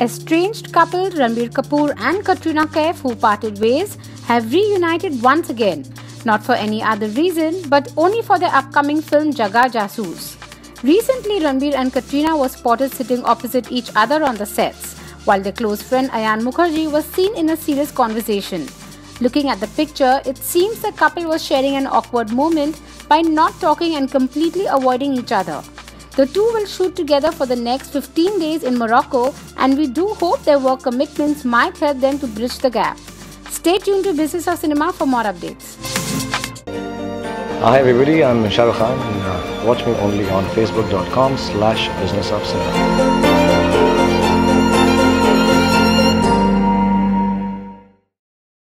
Estranged couple Ranbir Kapoor and Katrina Kaif, who parted ways, have reunited once again, not for any other reason, but only for their upcoming film Jagga Jasoos. Recently, Ranbir and Katrina were spotted sitting opposite each other on the sets, while their close friend Ayan Mukherjee was seen in a serious conversation. Looking at the picture, it seems the couple was sharing an awkward moment by not talking and completely avoiding each other. The two will shoot together for the next 15 days in Morocco, and we do hope their work commitments might help them to bridge the gap. Stay tuned to Business of Cinema for more updates. Hi everybody, I'm Shah Rukh Khan and uh, watch me only on facebook.com slash business of cinema.